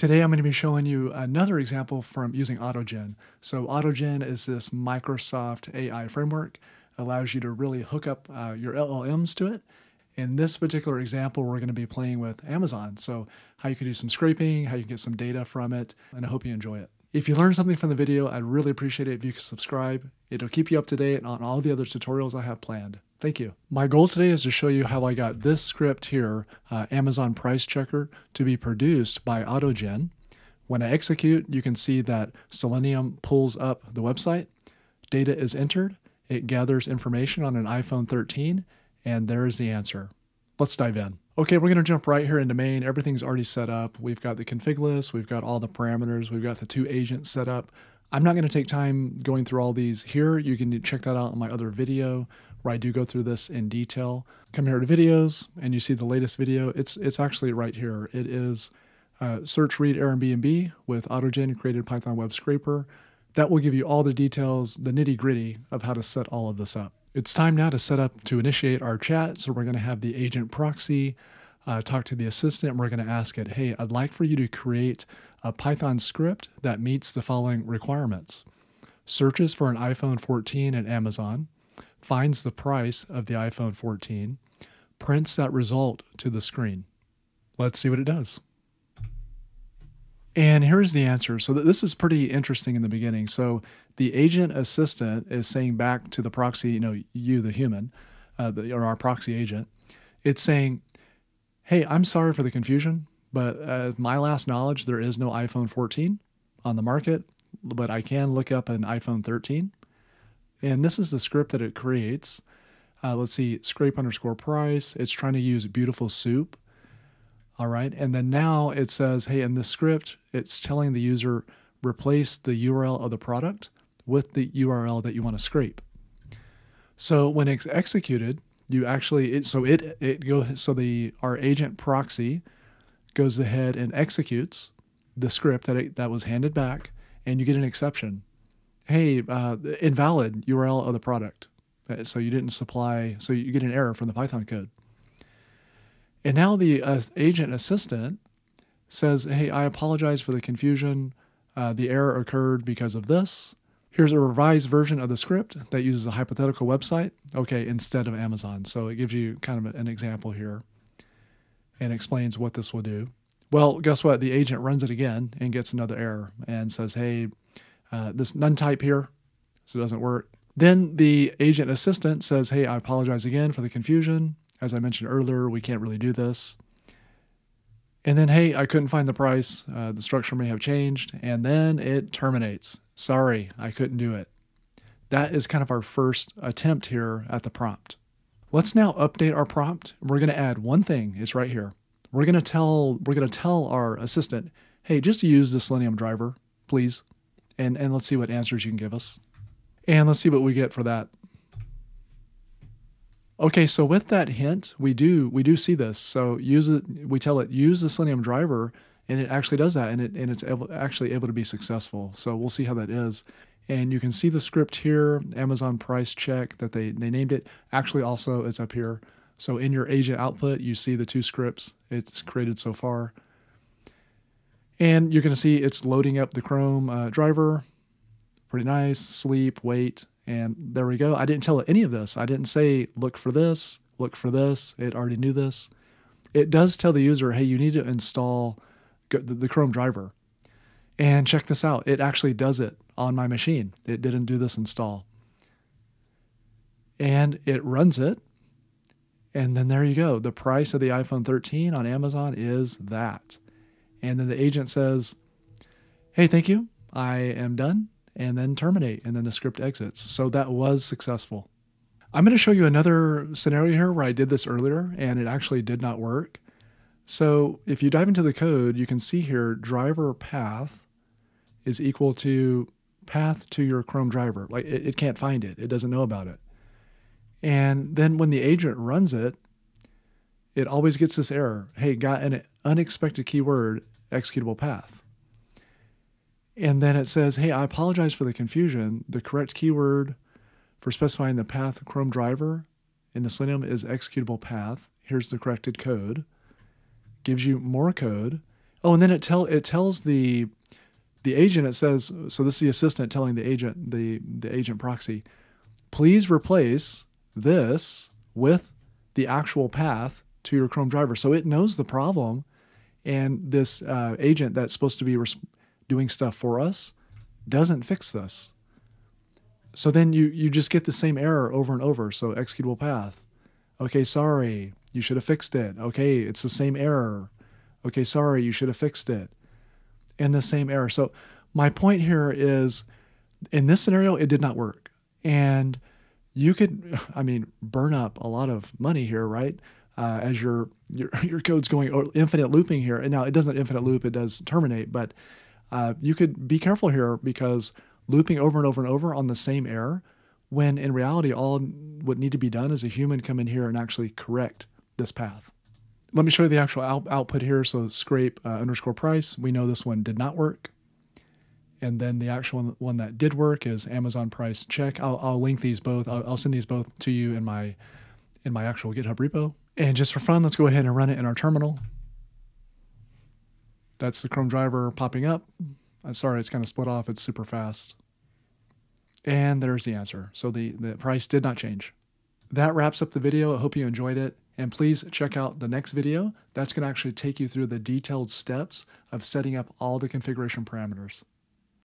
Today I'm going to be showing you another example from using AutoGen. So AutoGen is this Microsoft AI framework, allows you to really hook up uh, your LLMs to it. In this particular example, we're going to be playing with Amazon. So how you can do some scraping, how you can get some data from it, and I hope you enjoy it. If you learned something from the video, I'd really appreciate it if you could subscribe. It'll keep you up to date on all the other tutorials I have planned. Thank you. My goal today is to show you how I got this script here, uh, Amazon Price Checker, to be produced by AutoGen. When I execute, you can see that Selenium pulls up the website, data is entered, it gathers information on an iPhone 13, and there's the answer. Let's dive in. Okay, we're to jump right here into main. Everything's already set up. We've got the config list, we've got all the parameters, we've got the two agents set up. I'm not going to take time going through all these here. You can check that out in my other video where I do go through this in detail. Come here to videos and you see the latest video. It's it's actually right here. It is uh, search read Airbnb with AutoGen created Python web scraper. That will give you all the details, the nitty gritty of how to set all of this up. It's time now to set up to initiate our chat. So we're going to have the agent proxy uh, talk to the assistant. We're going to ask it, hey, I'd like for you to create a Python script that meets the following requirements. Searches for an iPhone 14 at Amazon, finds the price of the iPhone 14, prints that result to the screen. Let's see what it does. And here's the answer. So this is pretty interesting in the beginning. So the agent assistant is saying back to the proxy, you know, you, the human, uh, the, or our proxy agent, it's saying, hey, I'm sorry for the confusion. But uh, my last knowledge, there is no iPhone 14 on the market, but I can look up an iPhone 13. And this is the script that it creates. Uh, let's see, scrape underscore price. It's trying to use beautiful soup. All right. And then now it says, hey, in this script, it's telling the user replace the URL of the product with the URL that you want to scrape. So when it's executed, you actually, it, so it, it goes, so the, our agent proxy goes ahead and executes the script that it, that was handed back, and you get an exception. Hey, uh, invalid URL of the product. Uh, so you didn't supply. So you get an error from the Python code. And now the uh, agent assistant says, "Hey, I apologize for the confusion. Uh, the error occurred because of this. Here's a revised version of the script that uses a hypothetical website. Okay, instead of Amazon. So it gives you kind of an example here." And explains what this will do. Well, guess what? The agent runs it again and gets another error and says, hey, uh, this none type here, so it doesn't work. Then the agent assistant says, hey, I apologize again for the confusion. As I mentioned earlier, we can't really do this. And then, hey, I couldn't find the price. Uh, the structure may have changed. And then it terminates. Sorry, I couldn't do it. That is kind of our first attempt here at the prompt. Let's now update our prompt. We're going to add one thing. It's right here. We're going to tell we're going to tell our assistant, "Hey, just use the Selenium driver, please." And and let's see what answers you can give us. And let's see what we get for that. Okay, so with that hint, we do we do see this. So use it. We tell it use the Selenium driver, and it actually does that, and it and it's able, actually able to be successful. So we'll see how that is. And you can see the script here, Amazon price check that they, they named it. Actually, also is up here. So in your agent output, you see the two scripts it's created so far. And you're going to see it's loading up the Chrome uh, driver. Pretty nice. Sleep, wait, and there we go. I didn't tell it any of this. I didn't say, look for this, look for this. It already knew this. It does tell the user, hey, you need to install the Chrome driver. And check this out. It actually does it on my machine. It didn't do this install. And it runs it. And then there you go. The price of the iPhone 13 on Amazon is that. And then the agent says, Hey, thank you. I am done. And then terminate. And then the script exits. So that was successful. I'm going to show you another scenario here where I did this earlier and it actually did not work. So if you dive into the code, you can see here driver path is equal to path to your Chrome driver. Like it, it can't find it. It doesn't know about it. And then when the agent runs it, it always gets this error. Hey, got an unexpected keyword, executable path. And then it says, hey, I apologize for the confusion. The correct keyword for specifying the path Chrome driver in the Selenium is executable path. Here's the corrected code. Gives you more code. Oh, and then it tell it tells the the agent. It says so. This is the assistant telling the agent the the agent proxy, please replace this with the actual path to your Chrome driver. So it knows the problem, and this uh, agent that's supposed to be doing stuff for us doesn't fix this. So then you you just get the same error over and over. So executable path. Okay, sorry, you should have fixed it. Okay, it's the same error. Okay, sorry, you should have fixed it. And the same error. So my point here is in this scenario, it did not work. And you could, I mean, burn up a lot of money here, right? Uh, as your, your your code's going infinite looping here. And now it doesn't infinite loop, it does terminate, but uh, you could be careful here because looping over and over and over on the same error, when in reality, all what need to be done is a human come in here and actually correct this path. Let me show you the actual out output here. So scrape uh, underscore price. We know this one did not work. And then the actual one that did work is Amazon price check. I'll, I'll link these both. I'll, I'll send these both to you in my in my actual GitHub repo. And just for fun, let's go ahead and run it in our terminal. That's the Chrome driver popping up. I'm sorry, it's kind of split off. It's super fast. And there's the answer. So the, the price did not change. That wraps up the video. I hope you enjoyed it. And please check out the next video. That's going to actually take you through the detailed steps of setting up all the configuration parameters.